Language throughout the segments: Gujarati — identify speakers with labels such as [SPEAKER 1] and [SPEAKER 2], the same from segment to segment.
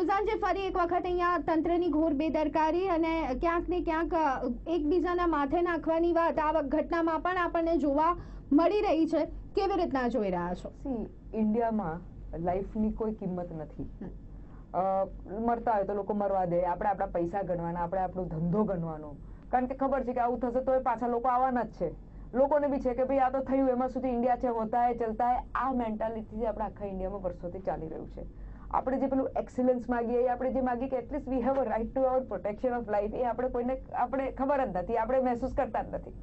[SPEAKER 1] રુઝાનજી ફરી એક વખત અહીંયા તંત્રની ઘોર બેદરકારી અને ક્યાંક ને ક્યાંક એકબીજાના માથે નાખવાની વાત આ ઘટનામાં પણ આપણને જોવા મળી રહી છે. કેવી રીતના જોઈ રહ્યા છો?
[SPEAKER 2] સી ઇન્ડિયામાં લાઈફની કોઈ કિંમત નથી. મરતા હોય તો લોકો મરવા દે. આપણે આપણા પૈસા ગણવાના આપણે આપણો ધંધો ગણવાનો. કારણ કે ખબર છે કે આવું થશે તો એ પાછા લોકો આવવાના જ છે. લોકોને બી છે કે ભાઈ આ તો થયું એમાં સુધી ઇન્ડિયા છે હોતા હે ચલતા હે આ મેન્ટાલિટી આપણે આખા ઇન્ડિયામાં વર્ષોથી ચાલી રહ્યું છે. આપણે જે પેલું એક્સિલન્સ માગીએ આપણે જે માગીએ કે at least we have a right to our protection of life એ આપણે કોઈને આપણે ખબર જ નથી, આપણે મહેસૂસ કરતા જ નથી.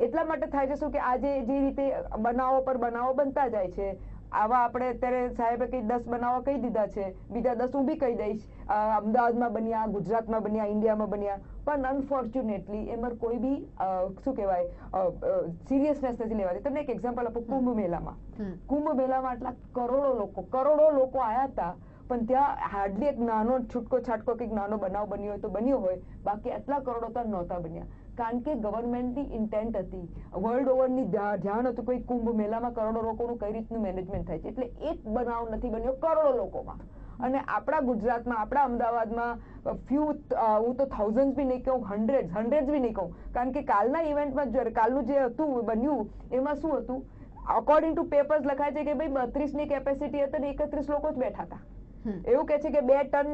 [SPEAKER 2] એટલા માટે થાય છે શું કે આજે જે રીતે બનાવો પર બનાવો બનતા જાય છે આવા આપણે અત્યારે સાહેબે કઈ દસ બનાવવા કહી દીધા છે. બીજા દસ હું બી કહી દઈશ. અમદાવાદમાં બન્યા ગુજરાતમાં બન્યા ઇન્ડિયામાં બન્યા. પણ અનફોર્ચ્યુનેટલી એમાં કોઈ બી શું કહેવાય સિરિયસનેસ નથી લેવાતી. તમને એક એક્ઝામ્પલ આપો કુંભ મેળામાં કુંભ મેળામાં આટલા કરોડો લોકો કરોડો લોકો આયા હતા પણ ત્યાં હાર્ડલી એક નાનો છૂટકો છાટકો કંઈક નાનો બનાવ બન્યો હોય તો બન્યો હોય. બાકી આટલા કરોડો તો નહોતા બન્યા. કારણ કે ગવર્મેન્ટની ઇન્ટેન્ટ હતી. વર્લ્ડ ઓવરની ધ્યાન હતું કોઈ કુંભ મેળામાં કરોડો લોકોનું કઈ રીતનું મેનેજમેન્ટ થાય છે. એટલે એક બનાવ નથી બન્યો કરોડો લોકોમાં. અને આપણા ગુજરાતમાં આપણા અમદાવાદમાં ફ્યુ હું તો થાઉઝન્ડ બી નહીં કહું હંડ્રેડ હંડ્રેડ બી નહીં કહું. કારણ કે કાલના ઇવેન્ટમાં કાલનું જે હતું બન્યું એમાં શું હતું? અકોર્ડિંગ ટુ પેપર્સ લખાય છે કે ભાઈ બત્રીસની કેપેસિટી હતી ને એકત્રીસ લોકો જ બેઠા હતા. એવું કે છે કે બે ટન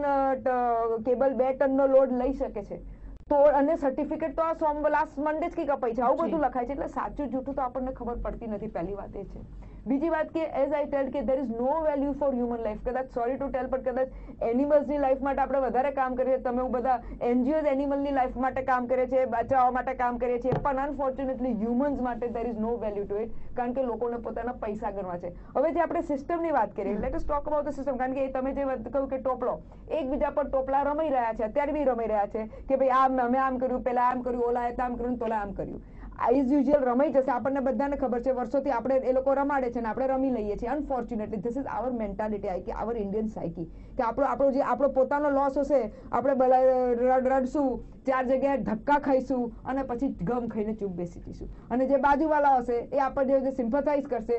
[SPEAKER 2] કેબલ બે ટન નો લોડ લઈ શકે છે. અને સર્ટિફિકેટ તો આ સોમ લાસ્ટ મંડે જ કંઈક અપાઈ છે. આવું બધું લખાય છે. એટલે સાચું જૂઠું તો આપણને ખબર પડતી નથી. પહેલી વાત એ છે. બીજી વાત કે એઝ આઈ ટેલ કે there is no value for human life કદાચ સોરી ટુ ટેલ પણ કદાચ એનિમલ્સની લાઈફ માટે આપણે વધારે કામ કરીએ, તમે હું બધા એનજીઓઝ એનિમલની લાઈફ માટે કામ કરે છે, બચાવવા માટે કામ કરીએ છીએ, પણ અનફોર્ચ્યુનેટલી હ્યુમન્સ માટે there is no value to it કારણ કે લોકોને પોતાના પૈસા ગણવા છે. હવે જે આપણે સિસ્ટમની વાત કરીએ let us talk about the system કારણ કે તમે જે કહ્યું કે ટોપલો, એકબીજા પર ટોપલા રમાઈ રહ્યા છે, અત્યારે બી રમાઈ રહ્યા છે કે ભાઈ આમ, અમે આમ કર્યું, પેલા આમ કર્યું, ઓલા એ આમ કર્યું તોલા આમ કર્યું. એઝ યુઝ્યુઅલ રમાઈ જશે. આપણને બધાને ખબર છે, વર્ષોથી આપણે એ લોકો રમાડે છે ને આપણે રમી લઈએ છીએ. Unfortunately this is our mentality I કે આવર ઇન્ડિયન સાયકી કે આપણો આપણો જે, આપણો પોતાનો લોસ હશે, આપણે રડ, રડશું, ચાર જગ્યાએ ધક્કા ખાઈશું અને પછી ગમ ખાઈને ચૂપ બેસી જઈશું. અને જે બાજુવાળા હશે, એ આપણને જે સિમ્પથાઇઝ કરશે.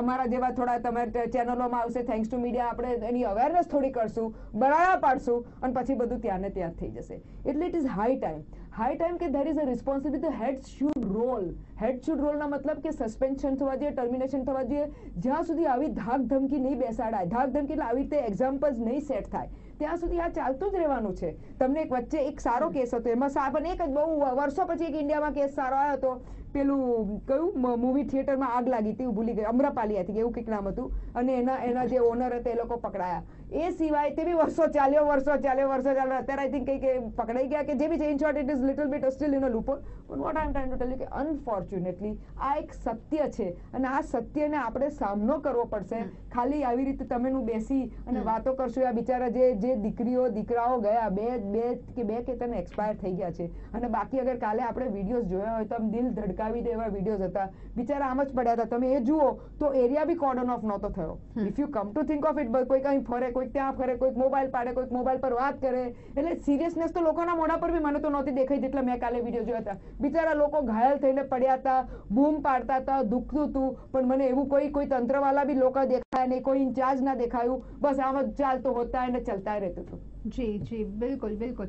[SPEAKER 2] અમારા જેવા થોડા તમારે ચેનલોમાં આવશે થેન્ક્સ ટુ મીડિયા આપણે એની અવેરનેસ થોડી કરશું બરાડા પાડશું અને પછી બધું ત્યાં ને ત્યાં થઈ જશે. એટલે it is high time high time કે there is a responsibility head should roll head should રોલના મતલબ કે સસ્પેન્શન થવા જોઈએ ટર્મિનેશન થવા જોઈએ જ્યાં સુધી આવી ધાક ધમકી નહીં બેસાડાય ધાક ધમકી એટલે આવી રીતે એક્ઝામ્પલ્સ નહીં સેટ થાય. ત્યાં સુધી આ ચાલતું જ રહેવાનું છે. તમને એક વચ્ચે એક સારો કેસ હતો. એમાં પણ એક જ બહુ વર્ષો પછી એક ઇન્ડિયામાં કેસ સારો આવ્યો હતો. પેલું કયું? મૂવી થિયેટરમાં આગ લાગી હતી ભૂલી ગઈ. અમરાપાલી હતી એવું કંઈક નામ હતું. અને એના એના જે ઓનર હતા એ લોકો પકડાયા. એ સિવાય તે બી વર્ષો ચાલ્યો વર્ષો ચાલ્યો વર્ષો ચાલ્યો. અત્યારે આઈ થિંક કંઈક પકડાઈ ગયા કે જે બી છે in short it is little bit still in a લૂપો પણ what I am trying to tell you કે અનફોર્ચ્યુનેટલી આ એક સત્ય છે. અને આ સત્યને આપણે સામનો કરવો પડશે. ખાલી આવી રીતે તમે નું બેસી અને વાતો કરશો આ બિચારા જે જે દીકરીઓ દીકરાઓ ગયા બે બે કે બે કે તને એક્સપાયર થઈ ગયા છે. અને બાકી અગર કાલે આપણે વિડીયોઝ જોયા હોય તો આમ દિલ ધડકાવી દે એવા વિડીયોઝ હતા. બિચારા આમ જ પડ્યા હતા. તમે એ જુઓ તો એરિયા બી કોર્ડન ઓફ નહોતો થયો. If you come to think of it કોઈ અહીં ફરે કોઈક ત્યાં ફરે કોઈક મોબાઈલ પાડે કોઈક મોબાઈલ પર વાત કરે. એટલે સિરિયસનેસ તો લોકોના મોઢા પર બી મને તો નહોતી દેખાઈ જેટલા મેં કાલે વીડિયો જોયા હતા. બિચારા લોકો ઘાયલ થઈને પડ્યા હતા બૂમ પાડતા હતા દુખતું હતું. પણ મને એવું કોઈ કોઈ તંત્રવાલા બી લોકો દેખાયા નહીં કોઈ ઇન્ચાર્જ ના દેખાયું. બસ આમ જ ચાલતો હોતા એને ચલતા રહેતું હતું.
[SPEAKER 1] જી જી બિલકુલ બિલકુલ.